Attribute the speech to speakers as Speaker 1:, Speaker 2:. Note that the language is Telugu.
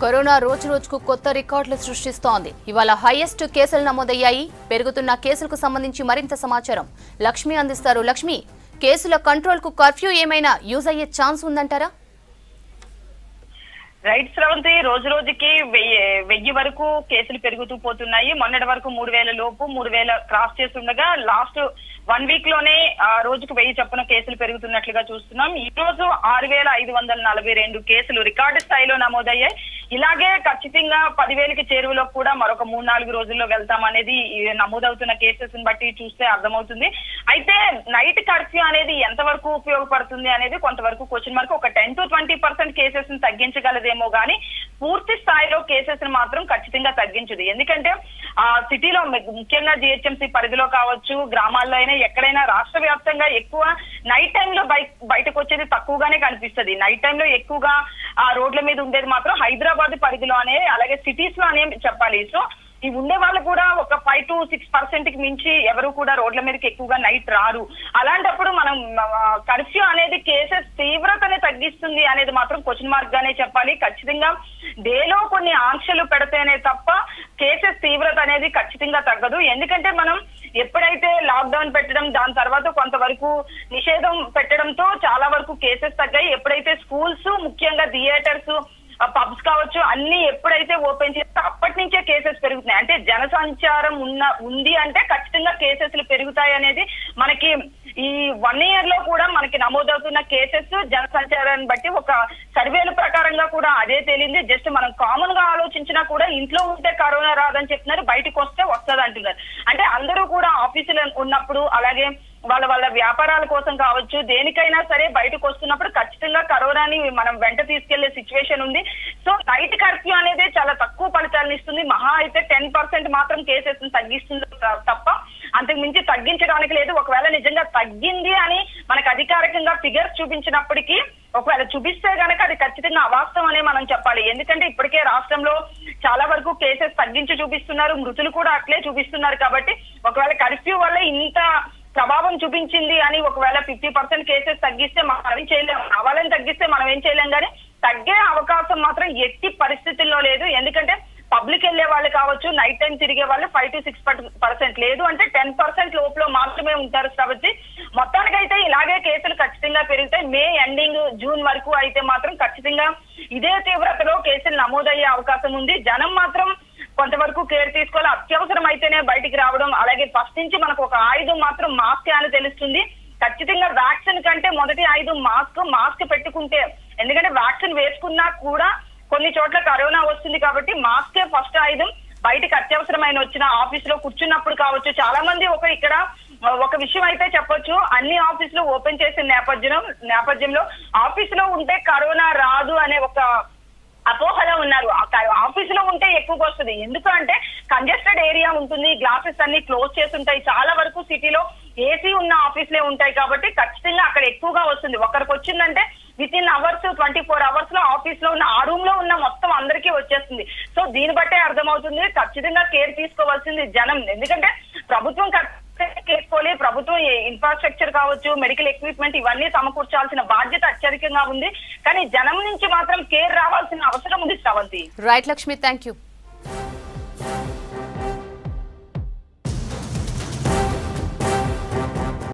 Speaker 1: కరోనా రోజు రోజుకు కొత్త రికార్డులు సృష్టిస్తోంది. ఇవాళ హైయెస్ట్ కేసులు నమోదయ్యాయి. పెరుగుతున్న కేసులకు సంబంధించి మరింత సమాచారం. లక్ష్మి అందిస్తారు. లక్ష్మి కేసుల కంట్రోల్కు కర్ఫ్యూ ఏమైనా యూజ్ అయ్యే ఛాన్స్ ఉందంటారా?
Speaker 2: రైట్ స్రవంతి రోజు రోజుకి వెయ్యి వెయ్యి వరకు కేసులు పెరుగుతూ పోతున్నాయి. మొన్నటి వరకు మూడు వేల లోపు మూడు వేల క్రాస్ చేస్తుండగా లాస్ట్ వన్ వీక్లోనే ఆ రోజుకు వెయ్యి చొప్పున కేసులు పెరుగుతున్నట్లుగా చూస్తున్నాం. ఈ రోజు ఆరు వేల ఐదు వందల నలభై రెండు కేసులు రికార్డు స్థాయిలో నమోదయ్యాయి. ఇలాగే ఖచ్చితంగా పదివేలకి చేరువలో కూడా మరొక మూడు నాలుగు రోజుల్లో వెళ్తామనేది అనేది నమోదవుతున్న కేసెస్ని బట్టి చూస్తే అర్థమవుతుంది. అయితే నైట్ కర్ఫ్యూ అనేది ఎంతవరకు ఉపయోగపడుతుంది అనేది కొంతవరకు క్వశ్చన్ మార్క్ ఒక టెన్ టు ట్వంటీ పర్సెంట్ కేసెస్ని తగ్గించగలదేమో గానీ పూర్తి స్థాయిలో కేసెస్ని మాత్రం ఖచ్చితంగా తగ్గించదు. ఎందుకంటే ఆ సిటీలో ముఖ్యంగా జిహెచ్ఎంసీ పరిధిలో కావచ్చు గ్రామాల్లో అయినా ఎక్కడైనా రాష్ట్ర వ్యాప్తంగా ఎక్కువ నైట్ టైంలో బయటకు వచ్చేది తక్కువగానే కనిపిస్తుంది. నైట్ టైంలో ఎక్కువగా ఆ రోడ్ల మీద ఉండేది మాత్రం హైదరాబాద్ పరిధిలోనే అలాగే సిటీస్లోనే చెప్పాలి. సో ఈ ఉండే వాళ్ళు కూడా ఒక ఫైవ్ టు సిక్స్ పర్సెంట్కి మించి ఎవరు కూడా రోడ్ల మీదకి ఎక్కువగా నైట్ రారు. అలాంటప్పుడు మనం కర్ఫ్యూ అనేది కేసెస్ తీవ్రతని తగ్గిస్తుంది అనేది మాత్రం క్వశ్చన్ మార్క్ గానే చెప్పాలి. ఖచ్చితంగా డేలో కొన్ని ఆంక్షలు పెడితేనే తప్ప కేసెస్ తీవ్రత అనేది ఖచ్చితంగా తగ్గదు. ఎందుకంటే మనం ఎప్పుడైతే లాక్డౌన్ పెట్టడం దాని తర్వాత వైపు నిషేధం పెట్టడంతో చాలా వరకు కేసెస్ తగ్గాయి. ఎప్పుడైతే స్కూల్స్ ముఖ్యంగా థియేటర్స్ పబ్స్ కావచ్చు అన్ని ఎప్పుడైతే ఓపెన్ చేస్తే అప్పటి నుంచే కేసెస్ పెరుగుతున్నాయి. అంటే జనసంచారం ఉన్న ఉంది అంటే ఖచ్చితంగా కేసెస్ పెరుగుతాయి అనేది మనకి ఈ వన్ ఇయర్లో కూడా మనకి నమోదవుతున్న కేసెస్ జనసంచారాన్ని బట్టి ఒక సర్వేల ప్రకారంగా కూడా అదే తేలింది. జస్ట్ మనం కామన్గా ఆలోచించినా కూడా ఇంట్లో ఉంటే కరోనా రాదని చెప్తున్నారు బయటకు వస్తే వస్తుంది అంటున్నారు అంటే అందరూ కూడా ఆఫీసులు ఉన్నప్పుడు అలాగే వాళ్ళ వాళ్ళ వ్యాపారాల కోసం కావచ్చు దేనికైనా సరే బయటకు వస్తున్నప్పుడు ఖచ్చితంగా కరోనాని మనం వెంట తీసుకెళ్ళే సిచ్యువేషన్ ఉంది. సో నైట్ కర్ఫ్యూ అనేది చాలా తక్కువ ఫలితాలను ఇస్తుంది. మహా అయితే టెన్ పర్సెంట్ మాత్రం కేసెస్ తగ్గిస్తుంది తప్ప అంతకు మించి తగ్గించడానికి లేదు. ఒకవేళ నిజంగా తగ్గింది అని మనకు అధికారికంగా ఫిగర్స్ చూపించినప్పటికీ ఒకవేళ చూపిస్తే కనుక అది ఖచ్చితంగా అవాస్తవం అనే మనం చెప్పాలి. ఎందుకంటే ఇప్పటికే రాష్ట్రంలో చాలా వరకు కేసెస్ తగ్గించి చూపిస్తున్నారు. మృతులు కూడా అట్లే చూపిస్తున్నారు కాబట్టి ఒకవేళ కర్ఫ్యూ వల్ల ఇంత ప్రభావం చూపించింది అని ఒకవేళ ఫిఫ్టీ పర్సెంట్ కేసెస్ తగ్గిస్తే మనం ఏం చేయలేం. కావాలని తగ్గిస్తే మనం ఏం చేయలేం కానీ తగ్గే అవకాశం మాత్రం ఎట్టి పరిస్థితుల్లో లేదు. ఎందుకంటే పబ్లిక్ వెళ్ళే వాళ్ళు కావచ్చు నైట్ టైం తిరిగే వాళ్ళు ఫైవ్ టు సిక్స్ పర్సెంట్. లేదు అంటే టెన్ పర్సెంట్ లోపల మాత్రమే ఉంటారు కాబట్టి మొత్తానికైతే ఇలాగే కేసులు ఖచ్చితంగా పెరుగుతాయి. మే ఎండింగ్ జూన్ వరకు అయితే మాత్రం ఖచ్చితంగా ఇదే తీవ్రతలో కేసులు నమోదయ్యే అవకాశం ఉంది. జనం మాత్రం కేర్ తీసుకోవాలి. అత్యవసరం అయితేనే బయటికి రావడం. అలాగే ఫస్ట్ నుంచి మనకు ఒక ఆయుధం మాత్రం మాస్క్ అని తెలుస్తుంది. ఖచ్చితంగా వ్యాక్సిన్ కంటే మొదటి ఆయుధం మాస్క్ మాస్క్ పెట్టుకుంటే. ఎందుకంటే వ్యాక్సిన్ వేసుకున్నా కూడా కొన్ని చోట్ల కరోనా వస్తుంది కాబట్టి మాస్కే ఫస్ట్ ఆయుధం బయటకు అత్యవసరమైన వచ్చిన ఆఫీస్లో కూర్చున్నప్పుడు కావచ్చు. చాలా మంది ఒక ఇక్కడ ఒక విషయం అయితే చెప్పొచ్చు. అన్ని ఆఫీసులు ఓపెన్ చేసిన నేపథ్యం నేపథ్యంలో ఆఫీస్లో ఉంటే కరోనా రాదు అనే ఒక అపోహలో ఉన్నారు. ఆఫీస్లో ఉంటే ఎక్కువగా వస్తుంది. ఎందుకంటే కంజెస్టెడ్ ఏరియా ఉంటుంది. గ్లాసెస్ అన్ని క్లోజ్ చేసి ఉంటాయి చాలా వరకు సిటీలో ఏసీ ఉన్న ఆఫీసులే ఉంటాయి కాబట్టి ఖచ్చితంగా అక్కడ ఎక్కువగా వస్తుంది. ఒకరికి వచ్చిందంటే with in hours twenty four అవర్స్లో ఆఫీస్లో ఉన్న ఆ రూమ్లో ఉన్న మొత్తం అందరికీ వచ్చేస్తుంది. సో దీన్ని బట్టే అర్థమవుతుంది. ఖచ్చితంగా కేర్ తీసుకోవాల్సింది జనం. ఎందుకంటే ప్రభుత్వం చేసుకోవాలి ప్రభుత్వం ఇన్ఫ్రాస్ట్రక్చర్ కావచ్చు మెడికల్ ఎక్విప్మెంట్ ఇవన్నీ సమకూర్చాల్సిన బాధ్యత అత్యధికంగా ఉంది. కానీ జనం నుంచి మాత్రం కేర్ రావాల్సిన అవసరం ఉంది Sravanthi.
Speaker 1: Right Lakshmi thank you